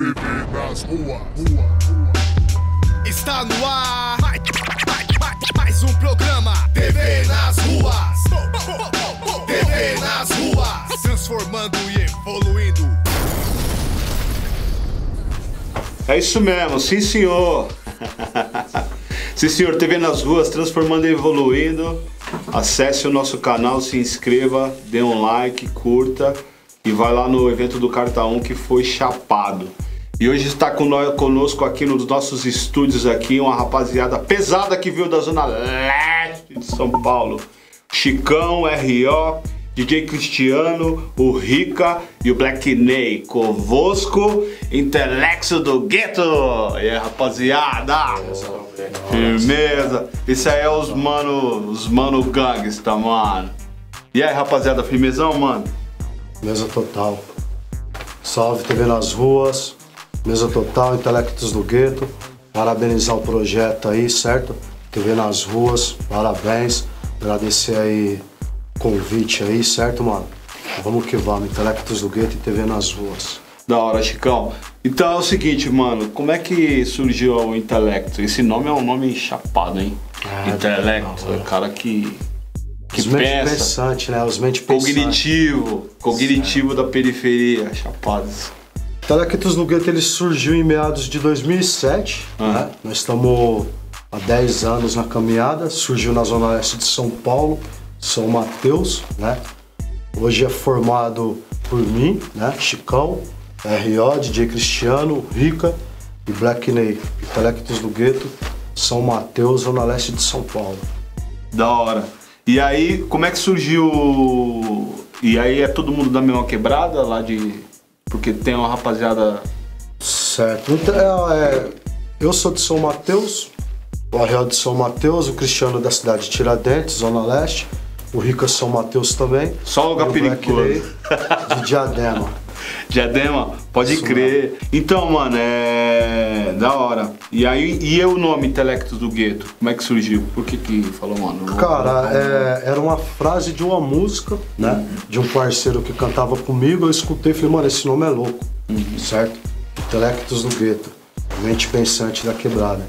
TV nas ruas. Está no ar mais, mais um programa TV nas ruas. TV nas ruas, transformando e evoluindo. É isso mesmo, sim senhor. sim senhor, TV nas ruas, transformando e evoluindo. Acesse o nosso canal, se inscreva, dê um like, curta e vai lá no evento do Carta 1 que foi chapado. E hoje está conosco aqui nos nossos estúdios aqui uma rapaziada pesada que veio da zona leste de São Paulo. Chicão, R.O., DJ Cristiano, o Rica e o Black Ney. Convosco, Intelexo do Gueto. E aí, rapaziada? Firmeza. Isso aí é os mano, os mano gangsta, mano. E aí, rapaziada, firmezão, mano? Mesa total. Salve TV nas ruas. Mesa total, Intelectos do Gueto. Parabenizar o projeto aí, certo? TV nas ruas, parabéns. Agradecer aí o convite aí, certo, mano? Vamos que vamos, Intelectos do Gueto e TV nas ruas. Da hora, Chicão. Então é o seguinte, mano, como é que surgiu o Intelecto? Esse nome é um nome chapado, hein? É, Intelecto, é o cara que, que Os mente pensa. pensante, né? Os mente pensante. Cognitivo, cognitivo da periferia, chapados. Intelectos do Gueto ele surgiu em meados de 2007, né? Nós estamos há 10 anos na caminhada, surgiu na zona leste de São Paulo, São Mateus, né? Hoje é formado por mim, né? Chicão, R.O., DJ Cristiano, Rica e Black Ney. Intelectos do Gueto, São Mateus, zona leste de São Paulo. Da hora. E aí, como é que surgiu? E aí é todo mundo da mesma quebrada lá de. Porque tem uma rapaziada. Certo. Então, é, é, eu sou de São Mateus, o Arreal de São Mateus, o Cristiano da cidade de Tiradentes, Zona Leste, o Rica São Mateus também. Só lugar o perigoso. De Diadema. Diadema? Pode Isso crer. Então, mano, é. Da hora. E aí, e o nome Intelectos do Gueto? Como é que surgiu? Por que que falou, mano? Cara, é, era uma frase de uma música, né? De um parceiro que cantava comigo, eu escutei e falei, mano, esse nome é louco, certo? Intelectos do Gueto, mente pensante da quebrada.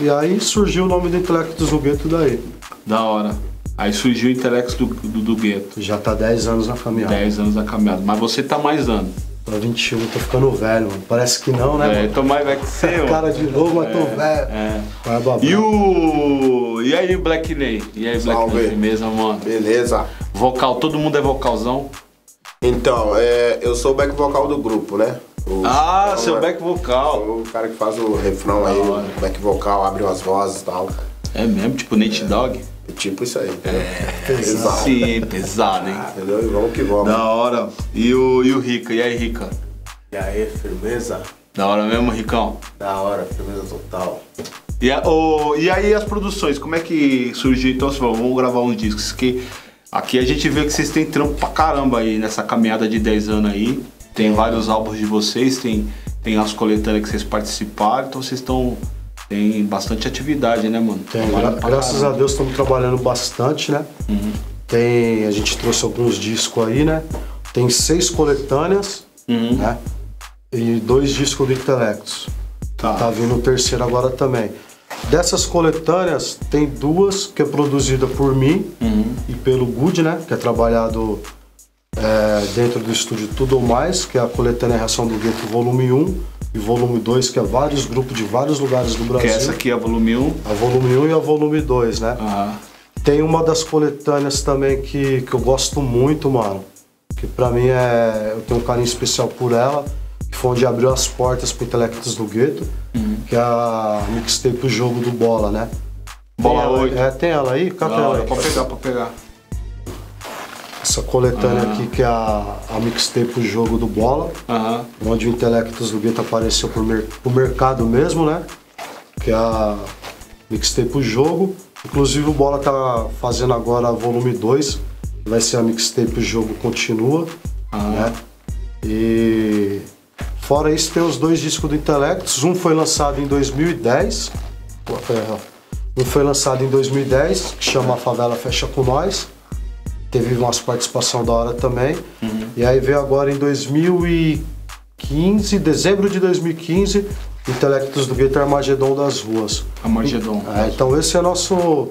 E aí surgiu o nome do Intelectos do Gueto daí. Da hora. Aí surgiu o Intelectos do, do, do Gueto. Já tá 10 anos na caminhada. 10 anos da caminhada. Mas você tá mais ano. Tô 21, tô ficando velho, mano. Parece que não, né, É, mano? então mais vai que você, mano. Cara de novo, mas tô velho. É. Mas. E o. E aí, Black Ney? E aí, Black Salve. Ney? Firmeza, mano. Beleza. Vocal, todo mundo é vocalzão? Então, é, eu sou o back vocal do grupo, né? O Ah, seu é- back vocal. sou O cara que faz o refrão aí, o back vocal, abre umas vozes e tal. É mesmo, tipo Nate Dog? Tipo isso aí. É. Exato. Sim, pesado, hein? Entendeu? E vamos que vamos. Da hora. E o, e o Rica? E aí, Rica? E aí, firmeza? Da hora mesmo, Ricão? Da hora, firmeza total. E, a- o- e aí as produções, como é que surgiu? Então, falou, vamos gravar uns discos que aqui a gente vê que vocês têm trampo pra caramba aí nessa caminhada de 10 anos aí. Tem vários álbuns de vocês, tem, tem as coletâneas que vocês participaram, então vocês estão. Tem bastante atividade, né, mano? Tem, gra- graças a caramba. Deus estamos trabalhando bastante, né? Tem, a gente trouxe alguns discos aí, né? Tem seis coletâneas, né? E dois discos do Intelectos. Tá. Tá vindo o terceiro agora também. Dessas coletâneas, tem duas que é produzida por mim e pelo Good, né? Que é trabalhado é, dentro do estúdio Tudo ou Mais, que é a coletânea Reação do Gueto volume 1 e volume 2, que é vários grupos de vários lugares do Que Brasil. essa aqui é a volume 1. A volume 1 e a volume 2, né? Ah, Tem uma das coletâneas também que, que eu gosto muito, mano. Que pra mim é. Eu tenho um carinho especial por ela. Que foi onde abriu as portas pro Intelectos do Gueto. Que é a mixtape O Jogo do Bola, né? Bola Tem ela- 8. É, tem ela aí? Cata da ela aí. Pode pegar, pode pegar. Essa coletânea Ah. aqui que é a, a mixtape O Jogo do Bola. Aham. onde o Intelectos do Gueto apareceu pro, mer pro mercado mesmo, né? Que é a mixtape O Jogo. Inclusive o Bola tá fazendo agora volume 2, que vai ser a mixtape O Jogo Continua, né? E fora isso tem os dois discos do Intelectos, um foi lançado em 2010, pô, é, um foi lançado em 2010, que chama A Favela Fecha Com Nós, teve umas participação da hora também. E aí veio agora em 2015 2015, dezembro de 2015, Intelectos do Gueto Armagedon das Ruas. Armagedon. É, então esse é nosso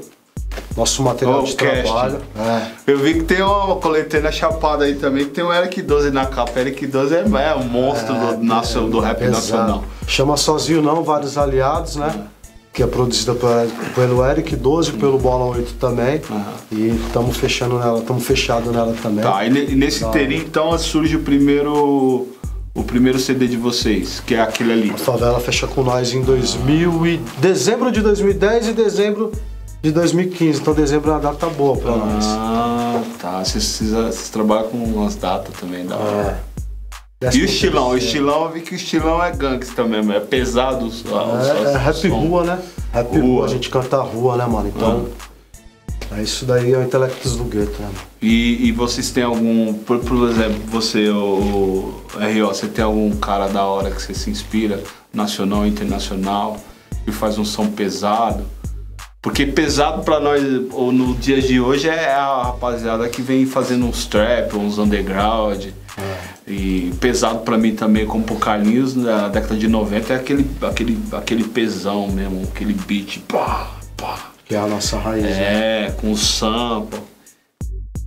nosso material Oh, de cast. trabalho. É. Eu vi que tem uma coletânea chapada aí também, que tem o Eric 12 na capa. Eric 12 é, é um monstro do, nacio- do rap nacional. Chama Sozinho Não, vários aliados, né? Que é produzida pelo, pelo Eric 12, pelo Bola 8 também. E estamos fechando nela, estamos fechados nela também. Tá, e, ne- nesse Da inteirinho então surge o primeiro. O primeiro CD de vocês, que é aquele ali. A favela fecha com nós em 2000 e dezembro de 2010 e dezembro de 2015. Então dezembro é uma data boa pra nós. Ah, tá. Vocês, vocês, vocês trabalham com umas datas também da hora. É. E o estilão? O estilão, eu vi que o estilão é gangsta mesmo, é pesado. os- É, é rap rua, né? Rap Rua. rua, a gente canta a rua, né, mano? Então, é isso daí, é o Intelectos do Gueto, né? E, e vocês têm algum, por, por exemplo, você, o, o RO, você tem algum cara da hora que você se inspira, nacional, internacional, que faz um som pesado? Porque pesado pra nós, ou no dia de hoje, é a rapaziada que vem fazendo uns trap, uns underground. E pesado pra mim também, como pro Carlinhos, na década de 90, é aquele, aquele, aquele pesão mesmo, aquele beat, pá, pá. Que é a nossa raiz. né? É, com sample.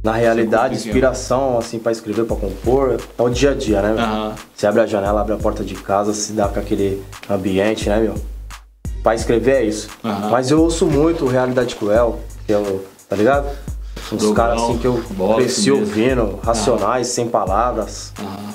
Na realidade, é inspiração, assim, pra escrever, pra compor, é o dia a dia, né? meu? Aham. Você abre a janela, abre a porta de casa, se dá com aquele ambiente, né, meu? Pra escrever é isso. Aham. Mas eu ouço muito Realidade Cruel, que é o, tá ligado? Uns Dogão, caras assim que eu boxe cresci mesmo. ouvindo, racionais, sem palavras. Aham.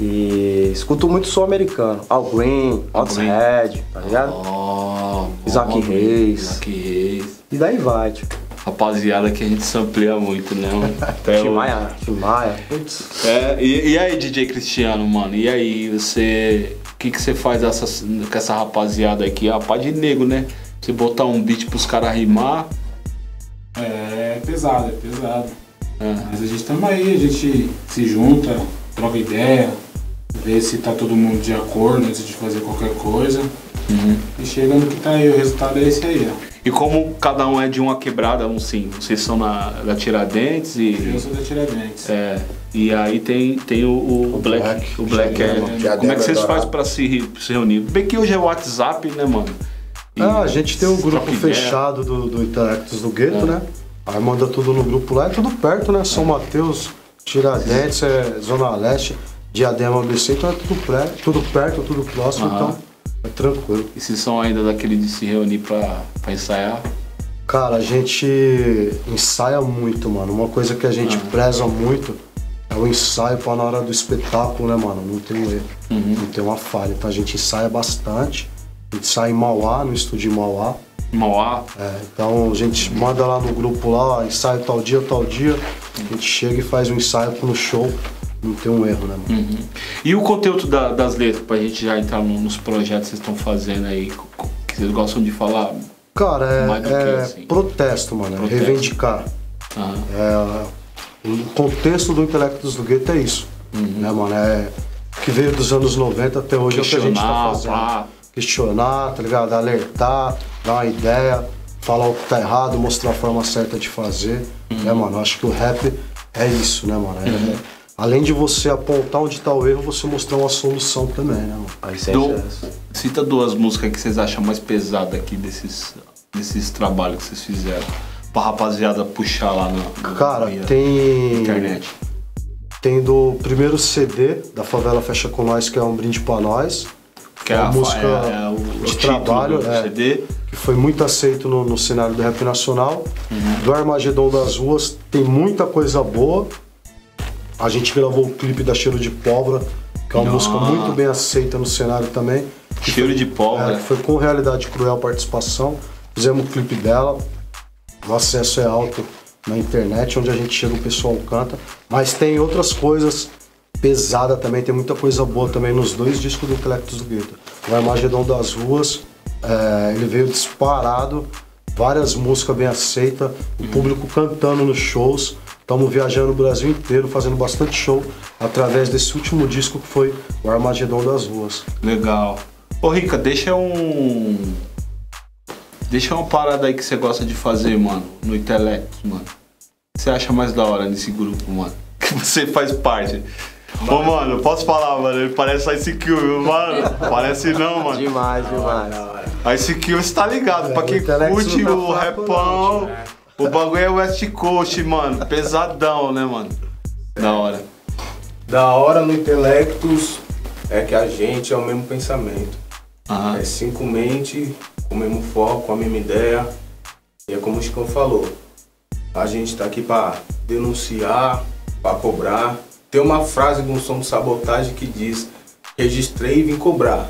E escuto muito som americano. Al Green, Otishead, tá ligado? Oh, Isaac bom, Reis. Isaac Reis. E daí vai, tipo. Rapaziada que a gente sampleia muito, né? Até Tim o- Maia, Tim Maia. Putz. É, e, e aí, DJ Cristiano, mano? E aí, você. O que, que você faz essas- com essa rapaziada aqui? A pá de nego, né? Você botar um beat pros caras rimar. É pesado, é pesado. É. Mas a gente tamo aí, a gente se junta, troca ideia, vê se tá todo mundo de acordo antes de fazer qualquer coisa. E chega no que tá aí, o resultado é esse aí, ó. E como cada um é de uma quebrada, um sim, vocês são na, da Tiradentes Eu e. sou da Tiradentes. É, e aí tem, tem o, o, Black. Black, O Black é. Diadema Como é que vocês Dourado. fazem pra se, se reunir? Bem que hoje é WhatsApp, né, mano? E Ah, a gente tem um grupo fechado do, do Intelectos do Gueto, É. né? Aí manda tudo no grupo lá, é tudo perto, né? São Mateus, Tiradentes, é Zona Leste, Diadema ABC, então é tudo, pré, tudo perto, tudo próximo, Aham. então é tranquilo. E vocês são ainda daquele de se reunir pra, pra ensaiar? Cara, a gente ensaia muito, mano. Uma coisa que a gente Ah. preza muito é o ensaio pra na hora do espetáculo, né, mano? Não tem um erro, Uhum. não tem uma falha. Então a gente ensaia bastante. A gente sai em Mauá, no estúdio em Mauá. Mauá? É, então a gente manda lá no grupo lá, ó, ensaio tal dia, tal dia. A gente chega e faz um ensaio no show. Não tem um erro, né, mano? Uhum. E o conteúdo da- das letras, pra gente já entrar no- nos projetos que vocês estão fazendo aí, que vocês gostam de falar? Cara, é, que, é assim? protesto, mano. Protesto. É reivindicar. Aham. É, o contexto do Intelectos do Gueto é isso. Né, mano? É que veio dos anos 90 até hoje é o que a gente tá fazendo. pá. Questionar, tá ligado? Alertar, dar uma ideia, falar o que tá errado, mostrar a forma certa de fazer. Né, mano? Eu Acho que o rap é isso, né, mano? É- além de você apontar onde tá o erro, você mostrar uma solução também, né, mano? A essência Do- é. Cita duas músicas que vocês acham mais pesadas aqui desses, desses trabalhos que vocês fizeram. Pra rapaziada puxar lá na, Cara, tem. internet. Tem do primeiro CD da Favela Fecha com Nós, que é um brinde pra nós. Que é a música é, é o, de o trabalho, do é. CD. que foi muito aceito no, no cenário do rap nacional. Do Armagedon das Ruas tem muita coisa boa. A gente gravou o clipe da Cheiro de Pólvora, que é uma Ah. música muito bem aceita no cenário também. Cheiro foi- de pólvora. É, que foi com Realidade Cruel participação. Fizemos o clipe dela. O acesso é alto na internet, onde a gente chega, o pessoal canta. Mas tem outras coisas pesadas também, tem muita coisa boa também nos dois discos do Intelectos do. O Armagedon das Ruas, é, ele veio disparado, várias músicas bem aceitas, o público cantando nos shows. Estamos viajando o Brasil inteiro, fazendo bastante show através desse último disco que foi o Armagedon das Ruas. Legal. Ô Rica, deixa um. Deixa uma parada aí que você gosta de fazer, mano, no Intelectos, mano. O que você acha mais da hora nesse grupo, mano? Que você faz parte. Ô, mano, posso falar, mano? Ele parece Ice Cube, viu, mano? Parece não, mano. Demais, demais. Ice Cube, você tá ligado? pra o quem curte o repão, o bagulho é West Coast, mano. Pesadão, né, mano? Da hora. Da hora no Intelectus é que a gente é o mesmo pensamento. Aham. É cinco mentes, com o mesmo foco, com a mesma ideia. E é como o Chicão falou. A gente tá aqui pra denunciar, pra cobrar. Tem uma frase de um som de sabotagem que diz registrei e vim cobrar.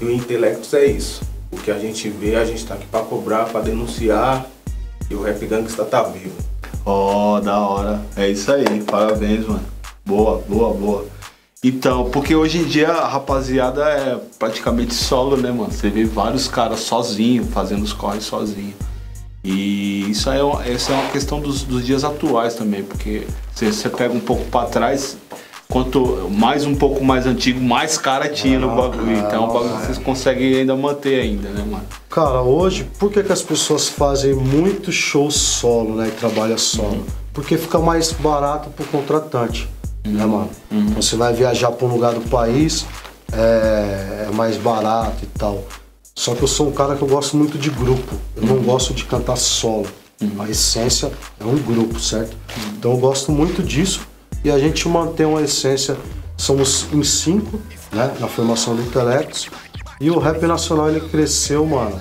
E o Intelectus é isso. O que a gente vê, a gente tá aqui pra cobrar, pra denunciar. E o Rap Gangsta tá vivo. Ó, da hora. É isso aí, parabéns, mano. Boa, boa, boa. Então, porque hoje em dia a rapaziada é praticamente solo, né, mano? Você vê vários caras sozinho, fazendo os corres sozinho. E isso é uma, essa é uma questão dos, dos dias atuais também, porque se você pega um pouco pra trás, quanto mais um pouco mais antigo, mais cara tinha no bagulho. Então é um bagulho vocês conseguem ainda manter ainda, né, mano? Cara, hoje, por que, que as pessoas fazem muito show solo, né? E trabalham solo? Porque fica mais barato pro contratante, né, mano? Você vai viajar pra um lugar do país, é, é mais barato e tal. Só que eu sou um cara que eu gosto muito de grupo. Eu não gosto de cantar solo. A essência é um grupo, certo? Então eu gosto muito disso e a gente mantém uma essência. Somos em cinco, né? Na formação do Intelectos. E o rap nacional ele cresceu, mano,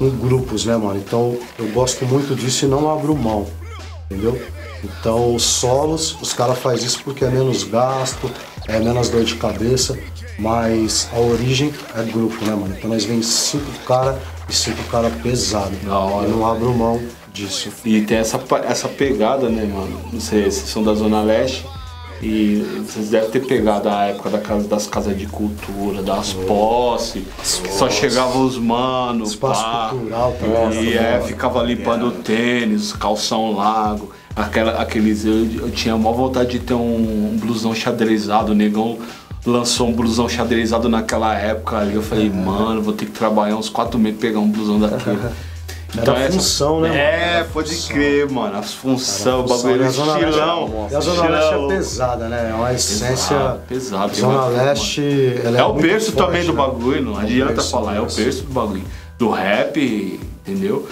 em grupos, né, mano? Então eu gosto muito disso e não abro mão, entendeu? Então os solos, os caras fazem isso porque é menos gasto, é menos dor de cabeça, mas a origem é grupo, né, mano? Então nós vem cinco caras e cinco caras pesados. Da hora. E não abro mão disso. E tem essa, essa pegada, né, mano? Vocês, vocês são da Zona Leste e vocês devem ter pegado a época da casa, das casas de cultura, das posses, que só chegavam os manos, Espaço pá, cultural também. E é, ficava limpando o tênis, calção lago, aquela, aqueles. Eu, eu tinha a maior vontade de ter um, um blusão xadrezado, negão. Lançou um blusão xadrezado naquela época ali. Eu falei, mano, vou ter que trabalhar uns quatro meses pra pegar um blusão daquele. Era a função, né, mano? É, pode função. crer, mano. As função, o bagulho Leste- estilão. E a Zona Leste é pesada, né? É uma essência. Pesado, pesado, Zona Leste. É, É o berço forte, também do né? bagulho, não É adianta berço, falar, é o berço. do bagulho. Do rap, entendeu?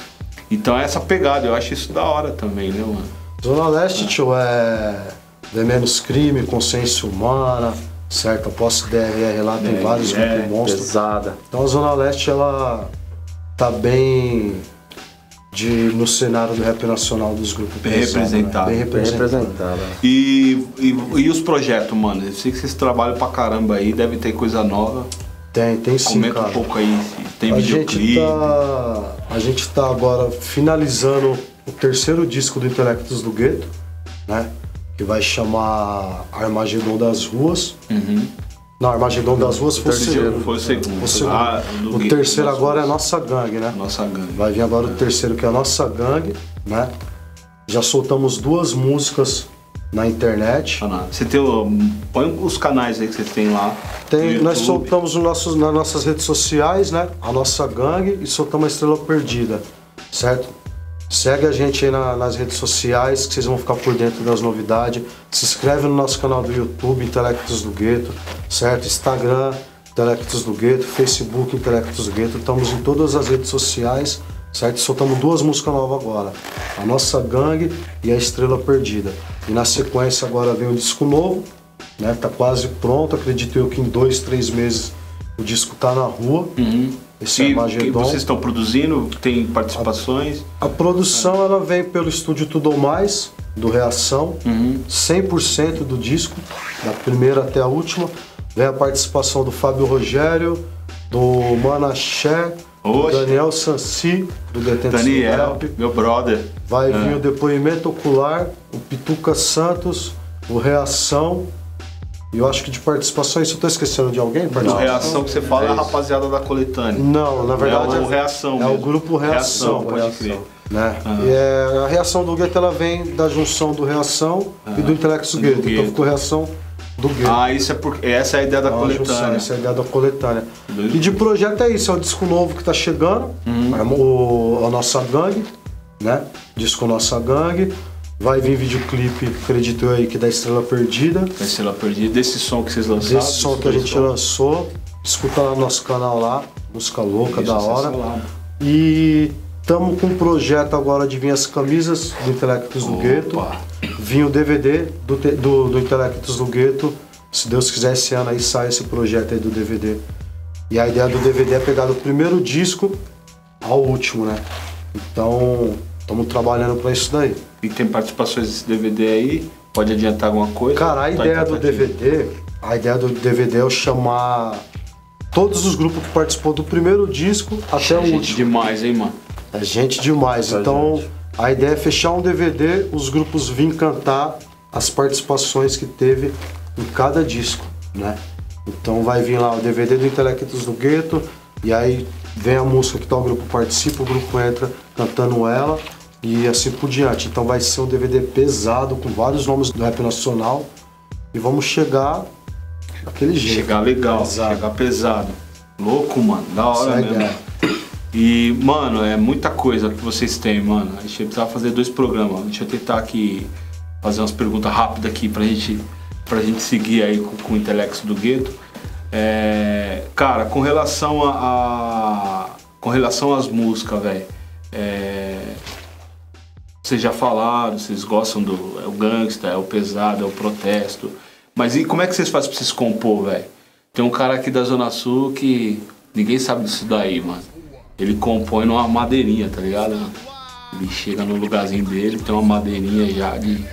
Então é essa pegada, eu acho isso da hora também, né, mano? Zona Leste, tio, é. Vê menos crime, consciência humana, certo? A posse DRR lá tem DRR, vários grupos monstros. Pesada. Então a Zona Leste, ela tá bem. De, no cenário do rap nacional dos grupos Bem pesados, representado. Bem Bem representado. representada. E, e, e os projetos, mano? Eu sei que vocês trabalham pra caramba aí, deve ter coisa nova. Tem, tem sim, Comenta cara. um pouco aí, tem a gente tá a gente tá agora finalizando o terceiro disco do Intelectos do Gueto, né? Que vai chamar Armagedon das Ruas. Uhum. Não, Armagedon das Ruas foi o Terceiro, segundo. foi o segundo. O, segundo. Ah, o terceiro agora é Ruas. Nossa Gangue, né? Nossa gangue. Vai vir agora o terceiro que é a Nossa Gangue, né? Já soltamos duas músicas na internet. Você tem o, põe os canais aí que você tem lá. Tem, nós soltamos nos nossos, nas nossas redes sociais, né? A nossa gangue e soltamos a Estrela Perdida, certo? Segue a gente aí na- nas redes sociais que vocês vão ficar por dentro das novidades. Se inscreve no nosso canal do YouTube, Intelectos do Gueto, certo? Instagram, Intelectos do Gueto, Facebook, Intelectos do Gueto. Estamos em todas as redes sociais, certo? Soltamos duas músicas novas agora. A nossa gangue e a Estrela Perdida. E na sequência agora vem um disco novo, né? Tá quase pronto, acredito eu que em dois, três meses o disco tá na rua. Esse que Armagedon. vocês estão produzindo? Tem participações? A produção ela vem pelo estúdio Tudo ou Mais, do Reação, 100% do disco, da primeira até a última. Vem a participação do Fábio Rogério, do Manaché, do. Daniel Sansi, do Detento Daniel, meu brother. Vai vir É. o depoimento ocular, o Pituca Santos, o Reação. E eu acho que de participações, eu tô esquecendo de alguém? O Participação? reação que você fala é a isso. rapaziada da coletânea. Não, na verdade é o Reação é o grupo Reação. pode Reação. crer. né? E é, a reação do gueto ela vem da junção do reação e do intelecto gueto. Então ficou reação do gueto. Ah, isso é porque essa é a ideia da É uma junção, coletânea. essa é a ideia da coletânea. E de projeto é isso, é o disco novo que tá chegando, Uhum. é o, a nossa gangue, né? Disco Nossa Gangue. Vai vir videoclipe, acredito eu aí, que da Estrela Perdida. Vai ser lá perdido. Desse som que vocês lançaram. Desse som que a gente lançou. Escuta lá no nosso canal lá. Música louca, da hora. E estamos com um projeto agora de vir as camisas do Intelectus do Gueto. Vir o DVD do, do, do Intelectus do Gueto. Se Deus quiser, esse ano aí sai esse projeto aí do DVD. E a ideia do DVD é pegar do primeiro disco ao último, né? Então, estamos trabalhando para isso daí. E tem participações desse DVD aí? Pode adiantar alguma coisa? Cara, a Tá ideia do. DVD, a ideia do DVD é eu chamar todos os grupos que participou do primeiro disco até o Gente último. demais, hein, mano? É gente demais. Então, a ideia é fechar um DVD, os grupos virem cantar as participações que teve em cada disco, né? Então vai vir lá o DVD do Intelectus do Gueto, e aí vem a música que tal grupo participa, o grupo entra cantando ela, e assim por diante. Então vai ser um DVD pesado, com vários nomes do rap nacional, e vamos chegar daquele jeito. Chegar legal, Pesado. chegar pesado. Louco, mano. Da hora a mesmo. E, mano, é muita coisa que vocês têm, mano. A gente precisava fazer dois programas. Deixa eu tentar aqui fazer umas perguntas rápidas aqui pra gente, pra gente seguir aí com, com o Intelecto do Gueto. É, cara, com relação a, a- com relação às músicas, velho. É, vocês já falaram, vocês gostam do é o gangsta, é o pesado, é o protesto. Mas e como é que vocês fazem pra vocês compor, velho? Tem um cara aqui da Zona Sul que ninguém sabe disso daí, mano. Ele compõe numa madeirinha, tá ligado? Ele chega no lugarzinho dele, tem uma madeirinha já de,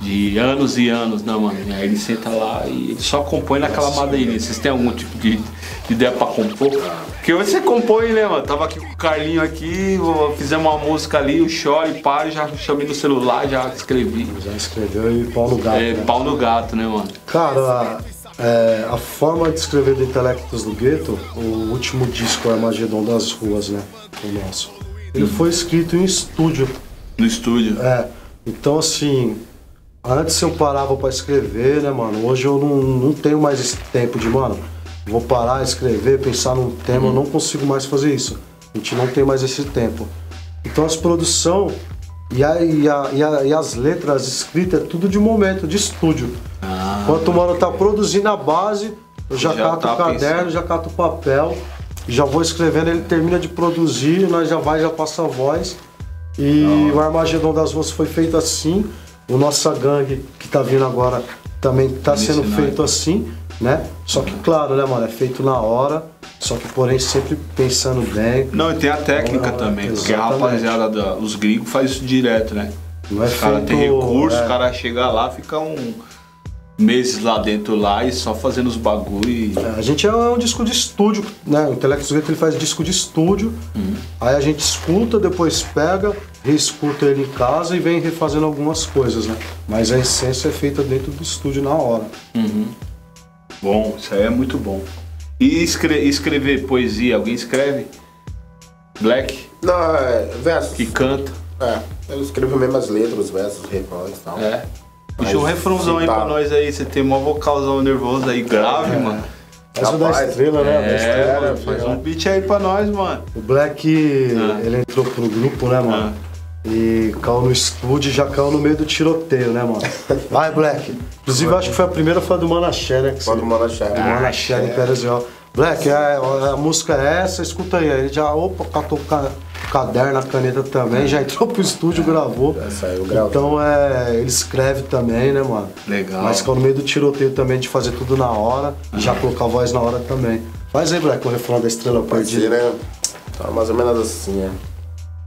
de anos e anos, né, mano? E aí ele senta lá e ele só compõe naquela madeirinha. Vocês têm algum tipo de, de ideia pra compor? Porque hoje você compõe, né, mano? Tava aqui com o Carlinho aqui, fizemos uma música ali, o chore, pare, já chamei no celular, já escrevi. Já escreveu e pau no gato. É, né? pau no gato, né, mano? Cara, é, a forma de escrever do Intelectus do Gueto, o último disco é Armagedon das Ruas, né? O nosso. Ele foi escrito em estúdio. No estúdio. É. Então, assim, antes eu parava pra escrever, né, mano? Hoje eu não, não tenho mais esse tempo de, mano, vou parar, escrever, pensar num tema, eu não consigo mais fazer isso. A gente não tem mais esse tempo. Então, as produção e, a, e, a, e, a- e as letras escritas é tudo de momento, de estúdio. Enquanto o mano tá produzindo a base, eu já, Já cato tá o caderno, pensando. já cato o papel, já vou escrevendo, ele termina de produzir, nós já vai, já passa a voz. E o Armagedon das Ruas foi feito assim. O Nossa Gangue, que tá vindo agora, também tá Nesse sendo feito assim, né? Só que, claro, né, mano, é feito na hora, só que, porém, sempre pensando bem. Não, e tem a técnica Não, também, porque a rapaziada, da- os gringos faz isso direto, né? Não é Os caras têm recurso, é. o cara chega lá, fica um meses lá dentro lá e só fazendo os bagulho e... A gente é um disco de estúdio, né? O Intelectus Gueto ele faz disco de estúdio, Uhum. aí a gente escuta, depois pega, reescuta ele em casa e vem refazendo algumas coisas, né? Mas a essência é feita dentro do estúdio na hora. Bom, isso aí é muito bom. E escre- escrever poesia, alguém escreve? Black, Não, é versos. que canta, É, eu escrevo mesmo as letras, os versos, os refrões e tal. é. Puxa um refrãozão aí pra nós aí, você tem mó vocalzão nervoso aí, grave, mano. Faz o da estrela, né? Da É, estrela, mano, faz um beat aí pra nós, mano. O Black, Ah. ele entrou pro grupo, né, mano? E caiu no estúdio e já caiu no meio do tiroteio, né, mano? Vai, Black. Inclusive, eu acho que foi a primeira foi a do Manaché, né? Você- mandar chefe. do Manaché Pérez Real. Black, é, a música é essa, escuta aí. Aí ele já, opa, catou o ca- caderno, a caneta também, já entrou pro estúdio, gravou. Já saiu gravando. Então, é, ele escreve também, né, mano? Legal. Mas caiu no meio do tiroteio também, de fazer tudo na hora, e já colocar a voz na hora também. Faz aí, Black, o refrão da Estrela Perdida. né? Tá mais ou menos assim, né?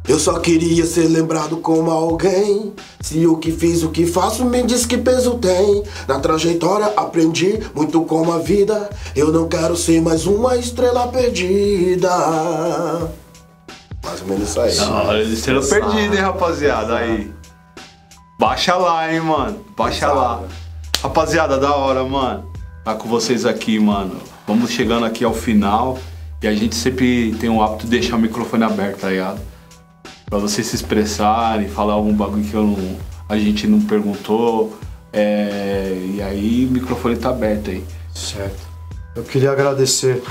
Eu só queria ser lembrado como alguém. Se o que fiz, o que faço, me diz que peso tem. Na trajetória aprendi muito com a vida. Eu não quero ser mais uma estrela perdida. Mais ou menos isso aí. Ah, estrela perdida, hein, rapaziada? Aí. Baixa lá, hein, mano. Baixa lá. Rapaziada, da hora, mano. Tá com vocês aqui, mano. Vamos chegando aqui ao final. E a gente sempre tem o hábito de deixar o microfone aberto, tá ligado? Pra vocês se expressarem, falar algum bagulho que eu não- a gente não perguntou. É, e aí o microfone tá aberto aí. Certo. Eu queria agradecer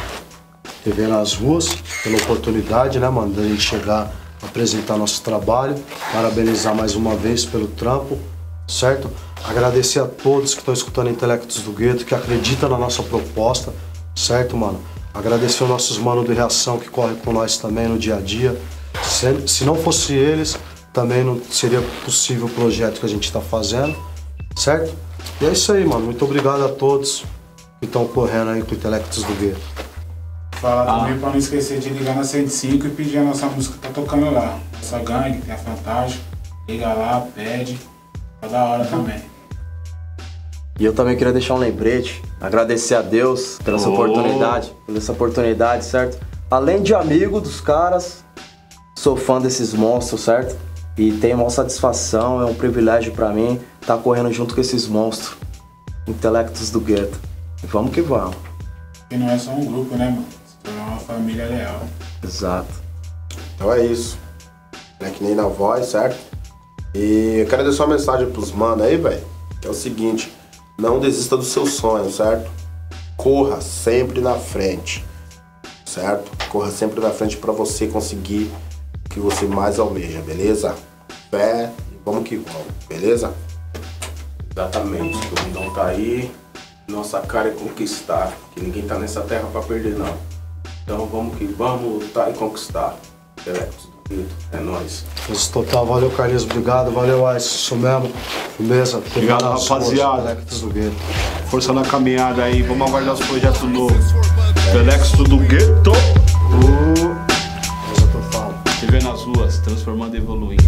TV nas ruas pela oportunidade, né, mano, da gente chegar apresentar nosso trabalho, parabenizar mais uma vez pelo trampo, certo? Agradecer a todos que estão escutando Intelectos do Gueto, que acreditam na nossa proposta, certo, mano? Agradecer os nossos manos de reação que correm com nós também no dia a dia. Se, se não fosse eles, também não seria possível o projeto que a gente está fazendo, certo? E é isso aí, mano. Muito obrigado a todos que estão correndo aí com Intelectos do Gueto. Falar também pra não esquecer de ligar na 105 e pedir a nossa música que tá tocando lá. Nossa gangue, tem a Fantástica. Liga lá, pede. Tá da hora também. E eu também queria deixar um lembrete, agradecer a Deus pela essa Oh. oportunidade, pela essa oportunidade, certo? Além de amigo dos caras, sou fã desses monstros, certo? E tenho uma satisfação, é um privilégio pra mim estar correndo junto com esses monstros, intelectos do gueto. E vamos que vamos. E não é só um grupo, né, mano? Família leal. Exato. Então é isso. É que nem na voz, certo? E eu quero deixar uma mensagem pros manos aí, velho. Que é o seguinte: não desista dos seus sonhos, certo? Corra sempre na frente, certo? Corra sempre na frente pra você conseguir o que você mais almeja, beleza? Fé e vamos que vamos, beleza? Exatamente, o Domingão tá aí. Nossa cara é conquistar, que ninguém tá nessa terra pra perder não. Então vamos que vamos lutar e conquistar. Intelectos do Gueto, é nóis. Isso total, valeu Carlinhos, obrigado, valeu Ice, isso mesmo, firmeza. Obrigado, rapaziada. Intelectos do Gueto. Força na caminhada aí, vamos aguardar os projetos novos. Telexo do Gueto. Coisa total. TV nas ruas, transformando e evoluindo.